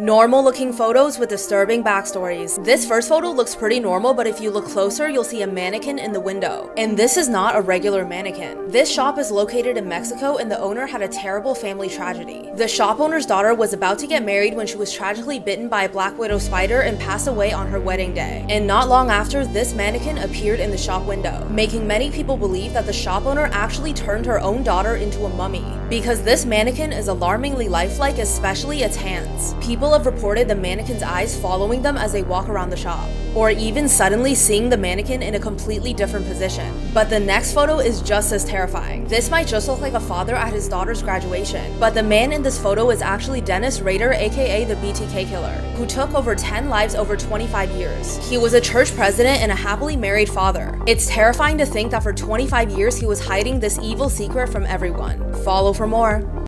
Normal looking photos with disturbing backstories. This first photo looks pretty normal, but if you look closer, you'll see a mannequin in the window. And this is not a regular mannequin. This shop is located in Mexico and the owner had a terrible family tragedy. The shop owner's daughter was about to get married when she was tragically bitten by a black widow spider and passed away on her wedding day. And not long after, this mannequin appeared in the shop window, making many people believe that the shop owner actually turned her own daughter into a mummy. Because this mannequin is alarmingly lifelike, especially its hands. People People have reported the mannequin's eyes following them as they walk around the shop, or even suddenly seeing the mannequin in a completely different position. But the next photo is just as terrifying. This might just look like a father at his daughter's graduation, but the man in this photo is actually Dennis Rader, aka the BTK killer, who took over 10 lives over 25 years. He was a church president and a happily married father. It's terrifying to think that for 25 years he was hiding this evil secret from everyone. Follow for more.